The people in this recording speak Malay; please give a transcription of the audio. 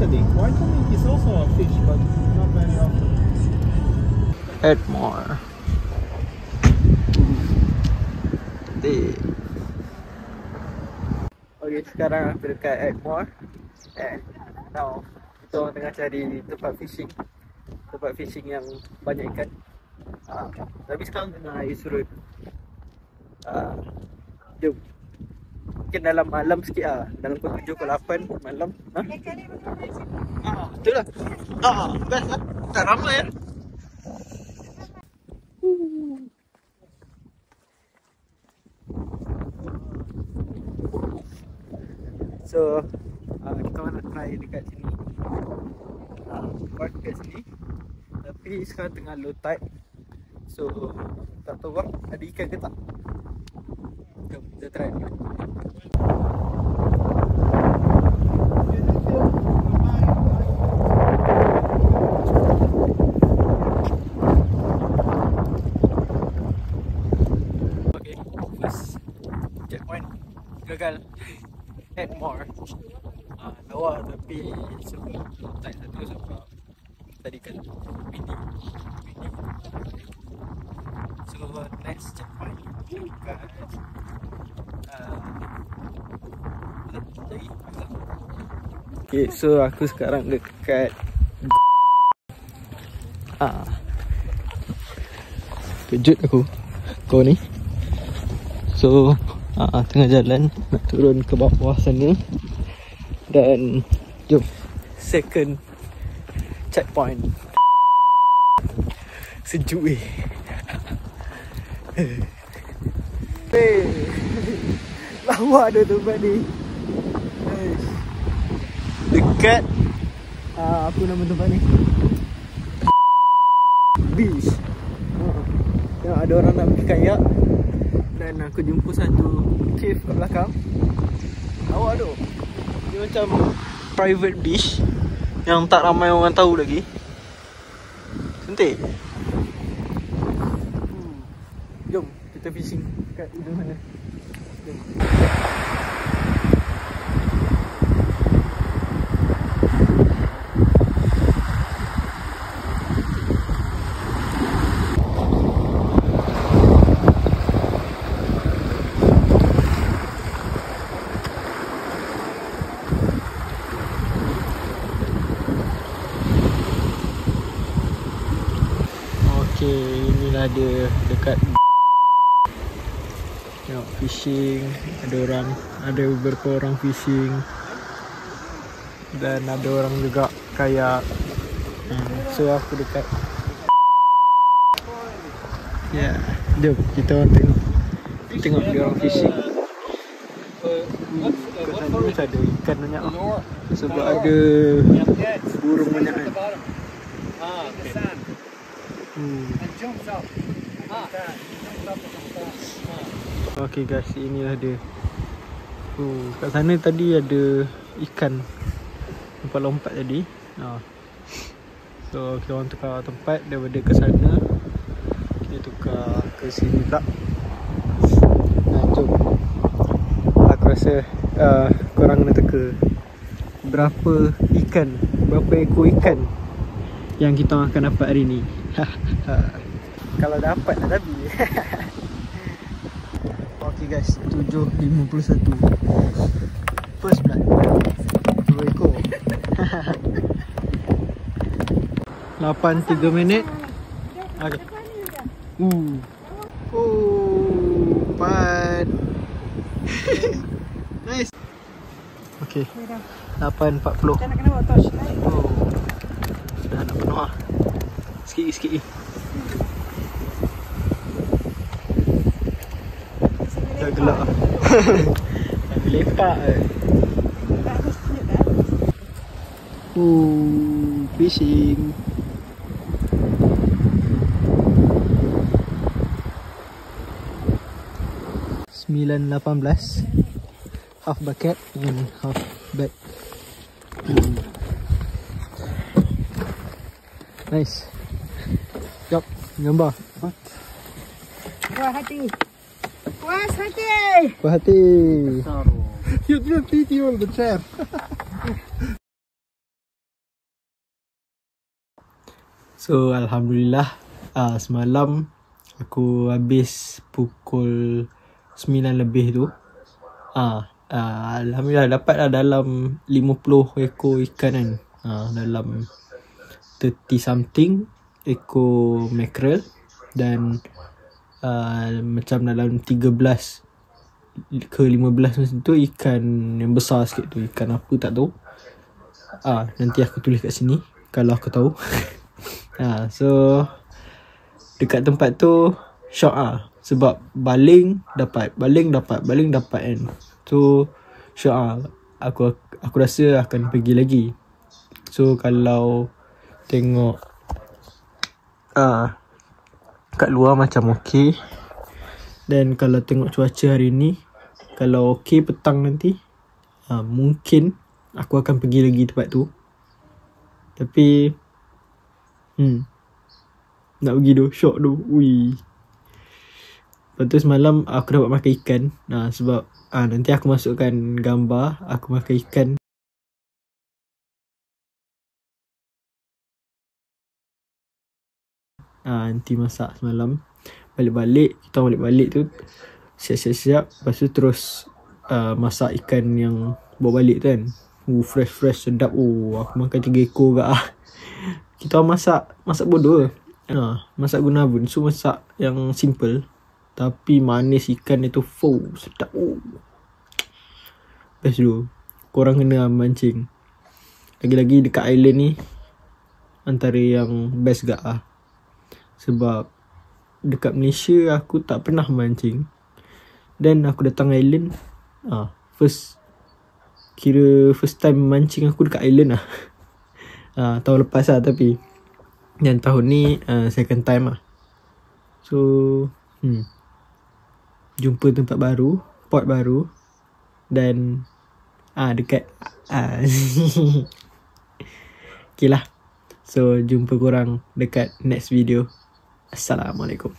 White is also a fish, but not very often. Add more. Okay, sekarang aku dekat Edmore. And now Kita orang tengah cari tempat fishing. Tempat fishing yang banyak ikan. Uh, Tapi sekarang tengah air surut. Uh, Jom Mungkin dalam malam sikit lah Dalam pukul 7 pukul 8 malam. Ha? Ah, betul lah. Ah, best lah. Tak ramai ya So uh, kita nak try dekat sini. Uh, Park dekat sini. Tapi sekarang tengah low tide. So tak tahu bang ada ikan ke tak? Jom kita try First checkpoint gagal. Add more. Uh, lawa tapi sebab tak satu sebab tadi kan mini mini. So next checkpoint dekat lagi Okay, so aku sekarang dekat ah. Kejut aku. Kau ni So uh, Tengah jalan Nak turun ke bawah sana. Dan Jom Second Checkpoint. Sejuk eh. Hey. Lawa ada tempat ni. Dekat uh, Apa nama tempat ni? Beach. Tengok ada orang nak pergi kayak Dan aku jumpa satu cave kat belakang. Awak tu? Dia macam Private beach Yang tak ramai orang tahu lagi. Cantik. Hmm. Jom kita fishing kat sana Jom Okey, inilah dia dekat Tengok fishing, ada orang, ada beberapa orang fishing dan ada orang juga kayak hmm, so aku dekat Ya, yeah. jom kita orang tengok Tengok dia orang fishing macam ada ikan banyak lah. Sebab ada burung banyak kan Ah, okay. And jumps up. Guys, inilah dia. Oh, kat sana tadi ada ikan lompat-lompat tadi. Ha. So, kita orang tukar tempat daripada ke sana. Kita tukar ke sini pula. Nah, jom. Aku rasa uh, korang kena teka berapa ikan, berapa ekor ikan yang kita akan dapat hari ni. Kalau dapat dah tapi. Okay guys, 7.51 First blood. Dua ekor 8.3 minit. Okay Uh. Oh, empat Nice. Okay 8.40 Kita nak kena buat torch light. Oh Sudah nak penuh lah Sikit sikit lagi Dah gelap lah lepak Tak kan? Ooh, fishing. Sembilan lapan belas Half bucket and half bag. Nice Jap, menyembah. Puas hati. Puas hati. Puas hati. Besar. You just beat you on the chair. so, Alhamdulillah. Uh, semalam, aku habis pukul 9 lebih tu. Ah, uh, uh, Alhamdulillah dapatlah dalam 50 ekor ikan kan. Uh, dalam 30 something ekor mackerel Dan uh, macam dalam 13 ke 15 macam tu ikan yang besar sikit tu Ikan apa tak tahu Ah, nanti aku tulis kat sini kalau aku tahu. ah, so dekat tempat tu shock ah sebab baling dapat, baling dapat, baling dapat kan. So shock ah. Aku aku rasa akan pergi lagi. So kalau tengok ah kat luar macam okey. Dan kalau tengok cuaca hari ni kalau okey petang nanti ah, mungkin aku akan pergi lagi tempat tu. Tapi hmm nak pergi tu, shock tu. Ui. Lepas tu semalam aku dapat makan ikan. Nah, sebab ah nanti aku masukkan gambar aku makan ikan. Ah nanti masak semalam. Balik-balik, kita balik-balik tu siap-siap-siap. Lepas tu terus uh, masak ikan yang bawa balik tu kan. Uh, fresh fresh sedap. Oh, aku makan tiga ekor gak ah. Kita masak masak bodoh. Ha, masak guna bun. So masak yang simple. Tapi manis ikan dia tu full sedap. Oh. Best dulu. Korang kena mancing. Lagi-lagi dekat island ni antara yang best gak ah. Sebab dekat Malaysia aku tak pernah mancing. Dan aku datang island ah first kira first time mancing aku dekat island lah. uh, tahun lepas lah tapi dan tahun ni uh, second time lah. So hmm, jumpa tempat baru, port baru dan ah uh, dekat uh, Okay lah. So jumpa korang dekat next video. السلام عليكم.